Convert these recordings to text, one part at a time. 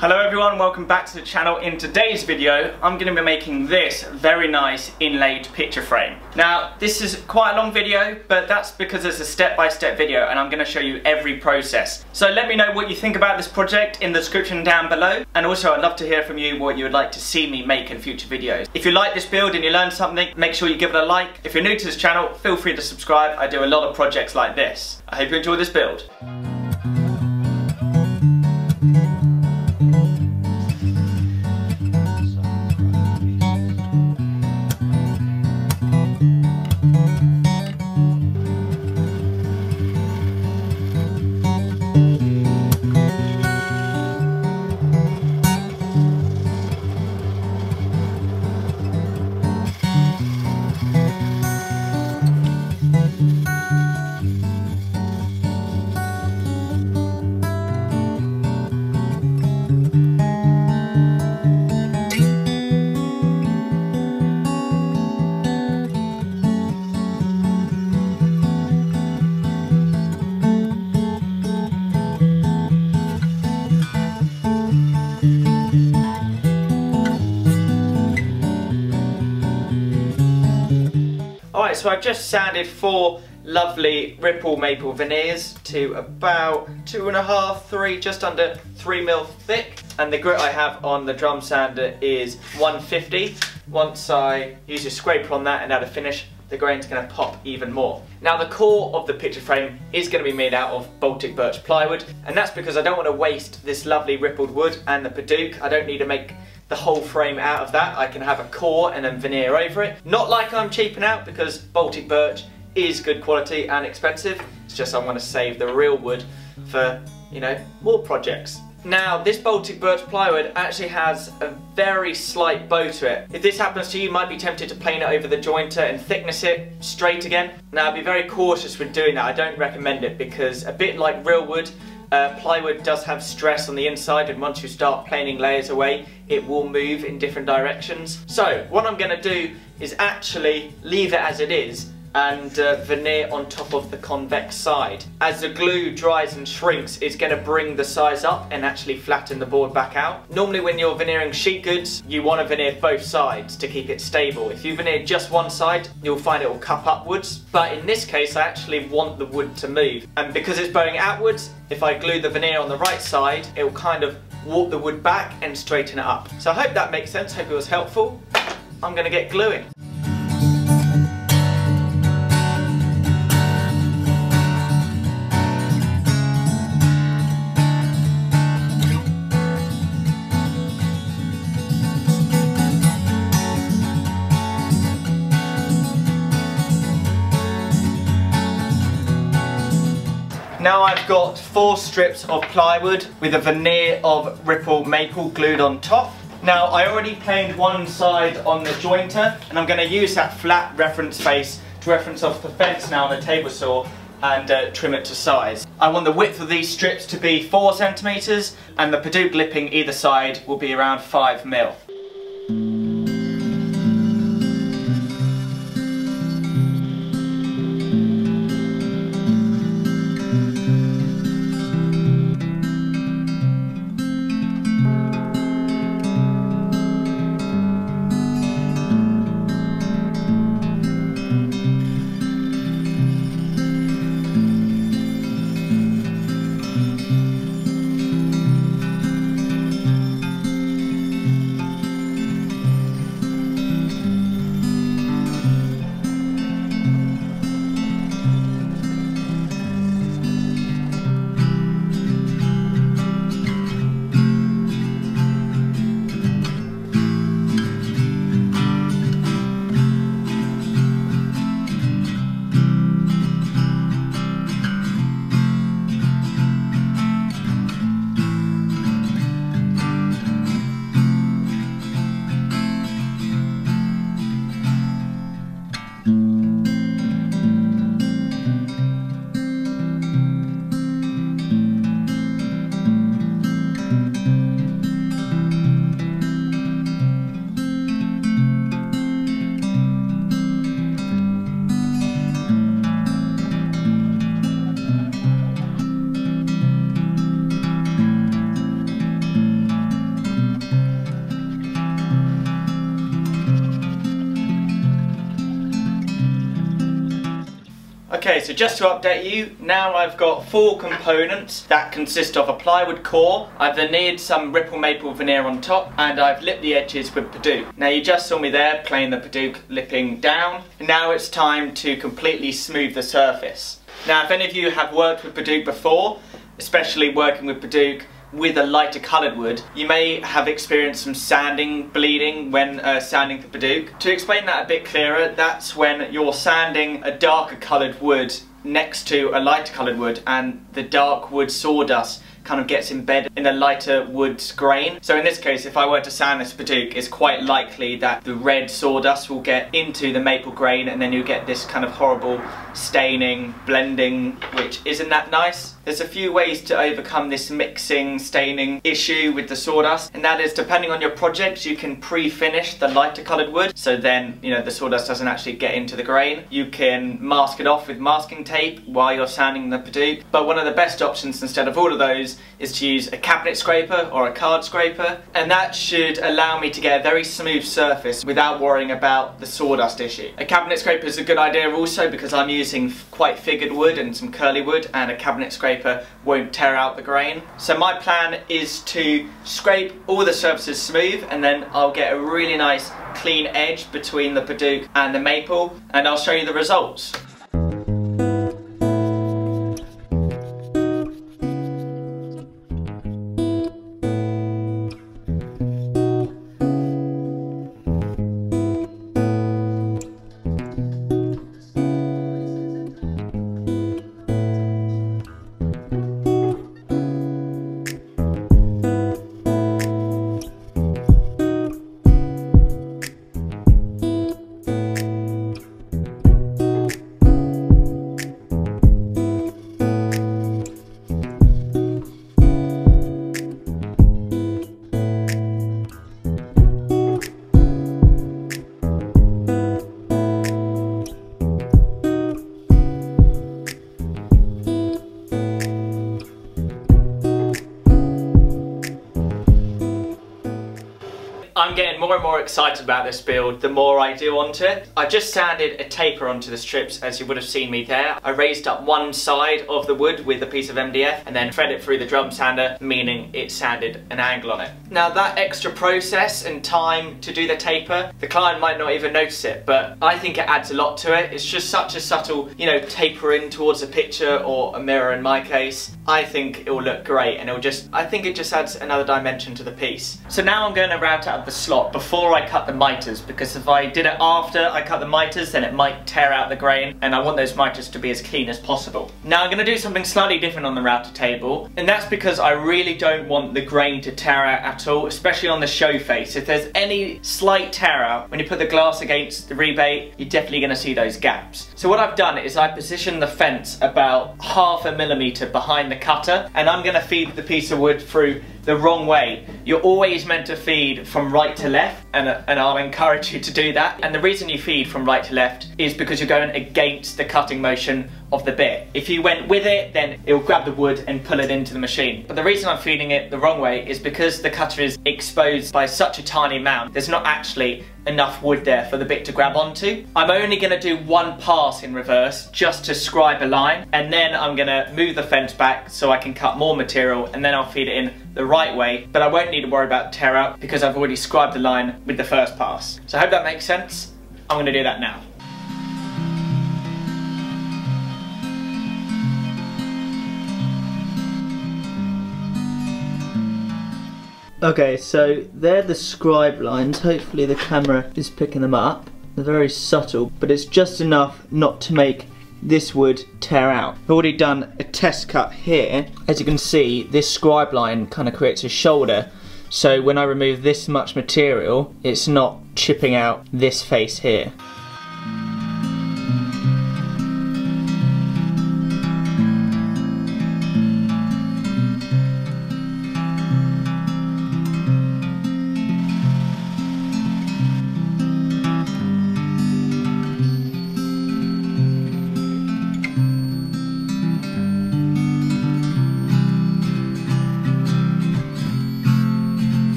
Hello everyone, welcome back to the channel. In today's video, I'm going to be making this very nice inlaid picture frame. Now, this is quite a long video, but that's because it's a step-by-step -step video and I'm going to show you every process. So let me know what you think about this project in the description down below. And also, I'd love to hear from you what you would like to see me make in future videos. If you like this build and you learned something, make sure you give it a like. If you're new to this channel, feel free to subscribe. I do a lot of projects like this. I hope you enjoy this build. So I've just sanded four lovely Ripple Maple veneers to about two and a half, three, just under three mil thick. And the grit I have on the drum sander is 150. Once I use a scraper on that and add a finish, the grain's going to pop even more. Now the core of the picture frame is going to be made out of Baltic birch plywood and that's because I don't want to waste this lovely rippled wood and the Padauk. I don't need to make the whole frame out of that. I can have a core and then veneer over it. Not like I'm cheaping out because Baltic birch is good quality and expensive. It's just I want to save the real wood for, you know, more projects. Now, this Baltic birch plywood actually has a very slight bow to it. If this happens to you, you might be tempted to plane it over the jointer and thickness it straight again. Now, be very cautious with doing that. I don't recommend it because a bit like real wood, uh, plywood does have stress on the inside and once you start planing layers away, it will move in different directions. So, what I'm going to do is actually leave it as it is and uh, veneer on top of the convex side. As the glue dries and shrinks, it's going to bring the size up and actually flatten the board back out. Normally when you're veneering sheet goods, you want to veneer both sides to keep it stable. If you veneer just one side, you'll find it will cup upwards. But in this case, I actually want the wood to move. And because it's bowing outwards, if I glue the veneer on the right side, it will kind of warp the wood back and straighten it up. So I hope that makes sense, hope it was helpful. I'm going to get gluing. Now I've got four strips of plywood with a veneer of Ripple Maple glued on top. Now I already planed one side on the jointer and I'm going to use that flat reference face to reference off the fence now on the table saw and uh, trim it to size. I want the width of these strips to be 4 centimetres and the Padauk lipping either side will be around 5 mil. Okay, so just to update you, now I've got four components that consist of a plywood core, I've veneered some Ripple Maple veneer on top, and I've lipped the edges with Padauk. Now you just saw me there playing the Padauk lipping down. Now it's time to completely smooth the surface. Now if any of you have worked with Padauk before, especially working with Padauk, with a lighter coloured wood, you may have experienced some sanding, bleeding when uh, sanding the Padauk. To explain that a bit clearer, that's when you're sanding a darker coloured wood next to a lighter coloured wood and the dark wood sawdust kind of gets embedded in the lighter wood's grain. So in this case, if I were to sand this Padauk, it's quite likely that the red sawdust will get into the maple grain and then you get this kind of horrible staining, blending, which isn't that nice. There's a few ways to overcome this mixing, staining issue with the sawdust, and that is depending on your project, you can pre-finish the lighter coloured wood, so then, you know, the sawdust doesn't actually get into the grain. You can mask it off with masking tape while you're sanding the Padauk, but one of the best options instead of all of those is to use a cabinet scraper or a card scraper, and that should allow me to get a very smooth surface without worrying about the sawdust issue. A cabinet scraper is a good idea also because I'm using quite figured wood and some curly wood, and a cabinet scraper won't tear out the grain. So my plan is to scrape all the surfaces smooth and then I'll get a really nice clean edge between the Padauk and the maple and I'll show you the results. More and more excited about this build the more I do onto it. I just sanded a taper onto the strips as you would have seen me there. I raised up one side of the wood with a piece of MDF and then fed it through the drum sander meaning it sanded an angle on it. Now that extra process and time to do the taper, the client might not even notice it but I think it adds a lot to it. It's just such a subtle, you know, taper in towards a picture or a mirror in my case. I think it will look great and it'll just, I think it just adds another dimension to the piece. So now I'm going to route out the slot before I cut the miters because if I did it after I cut the miters then it might tear out the grain and I want those miters to be as clean as possible. Now I'm going to do something slightly different on the router table and that's because I really don't want the grain to tear out at all especially on the show face. If there's any slight tear out when you put the glass against the rebate you're definitely going to see those gaps. So what I've done is I positioned the fence about half a millimetre behind the cutter and I'm going to feed the piece of wood through the wrong way. You're always meant to feed from right to left, and, and I'll encourage you to do that. And the reason you feed from right to left is because you're going against the cutting motion of the bit. If you went with it, then it will grab the wood and pull it into the machine. But the reason I'm feeding it the wrong way is because the cutter is exposed by such a tiny amount, there's not actually enough wood there for the bit to grab onto. I'm only gonna do one pass in reverse just to scribe a line and then I'm gonna move the fence back so I can cut more material and then I'll feed it in the right way but I won't need to worry about tear out because I've already scribed the line with the first pass. So I hope that makes sense. I'm gonna do that now. Okay, so they're the scribe lines. Hopefully the camera is picking them up. They're very subtle, but it's just enough not to make this wood tear out. I've already done a test cut here. As you can see, this scribe line kind of creates a shoulder. So when I remove this much material, it's not chipping out this face here.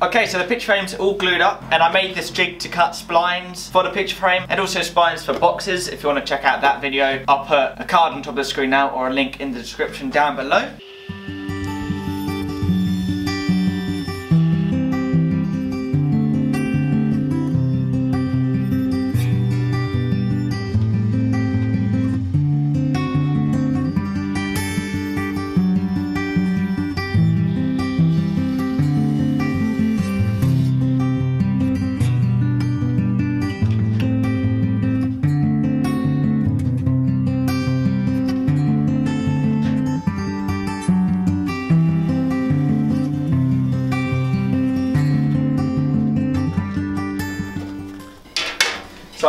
Okay, so the picture frame's all glued up and I made this jig to cut splines for the picture frame and also splines for boxes. If you want to check out that video, I'll put a card on top of the screen now or a link in the description down below.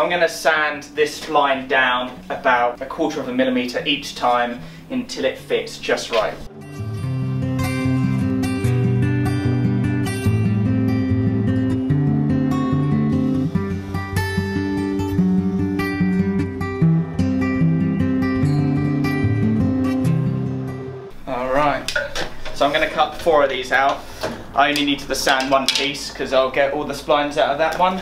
I'm going to sand this line down about a quarter of a millimetre each time until it fits just right. So I'm going to cut four of these out. I only need to sand one piece because I'll get all the splines out of that one.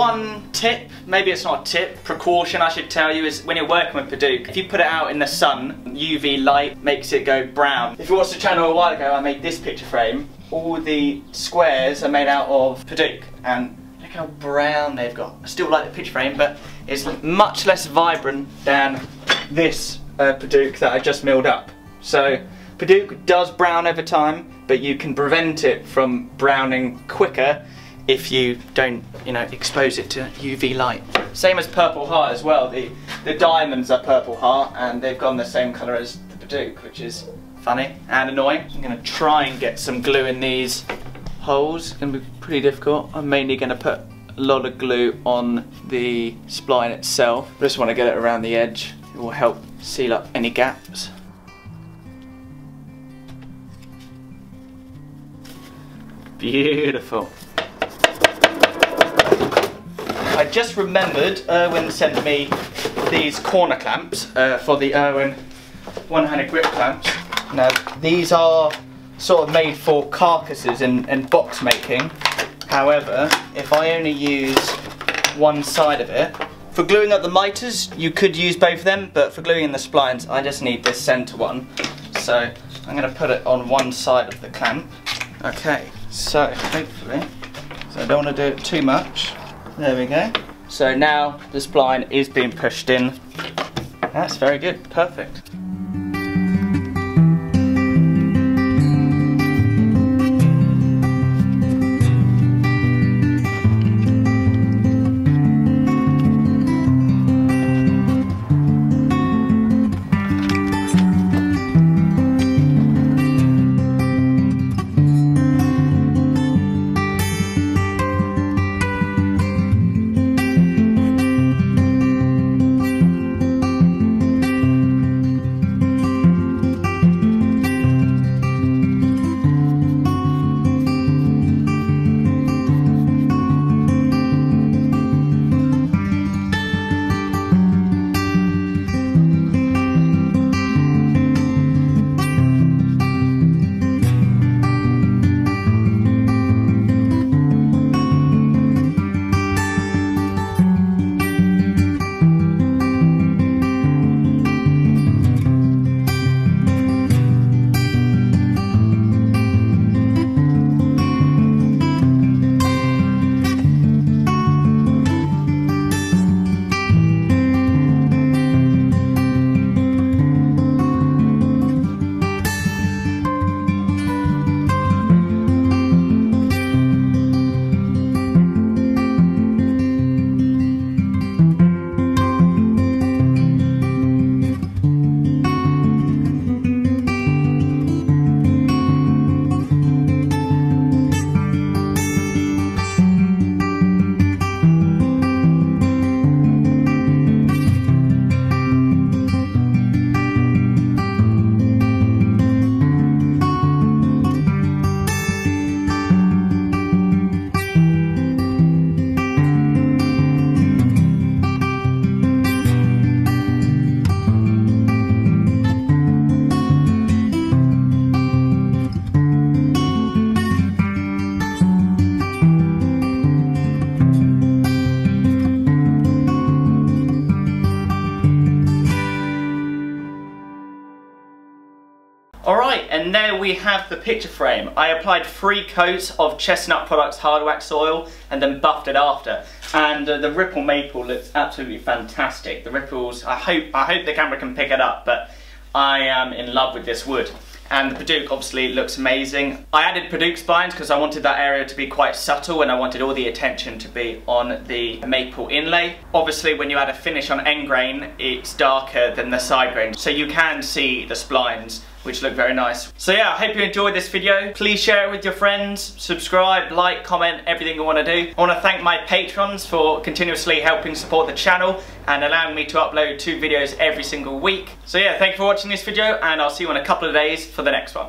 One tip, maybe it's not a tip, precaution I should tell you is when you're working with Padauk, if you put it out in the sun, UV light makes it go brown. If you watched the channel a while ago, I made this picture frame. All the squares are made out of Padauk and look how brown they've got. I still like the picture frame, but it's much less vibrant than this uh, that I just milled up. So Padauk does brown over time, but you can prevent it from browning quicker if you don't, you know, expose it to UV light. Same as Purple Heart as well. The the diamonds are Purple Heart and they've gone the same colour as the Padauk, which is funny and annoying. I'm going to try and get some glue in these holes. It's going to be pretty difficult. I'm mainly going to put a lot of glue on the spline itself. I just want to get it around the edge. It will help seal up any gaps. Beautiful. I just remembered Irwin sent me these corner clamps uh, for the Irwin one-handed grip clamps. Now these are sort of made for carcasses and, and box making. However, if I only use one side of it, for gluing up the miters you could use both of them, but for gluing in the splines I just need this centre one. So I'm going to put it on one side of the clamp. Okay, so hopefully, so I don't want to do it too much. There we go. So now the spline is being pushed in. That's very good, perfect. And there we have the picture frame. I applied three coats of Chestnut Products hard wax oil and then buffed it after. And uh, the Ripple Maple looks absolutely fantastic. The ripples, I hope, I hope the camera can pick it up, but I am in love with this wood and the Padauk obviously looks amazing. I added Padauk splines because I wanted that area to be quite subtle and I wanted all the attention to be on the maple inlay. Obviously when you add a finish on end grain it's darker than the side grain so you can see the splines which look very nice. So yeah, I hope you enjoyed this video. Please share it with your friends, subscribe, like, comment, everything you want to do. I want to thank my patrons for continuously helping support the channel and allowing me to upload two videos every single week. So yeah, thank you for watching this video and I'll see you in a couple of days for the next one.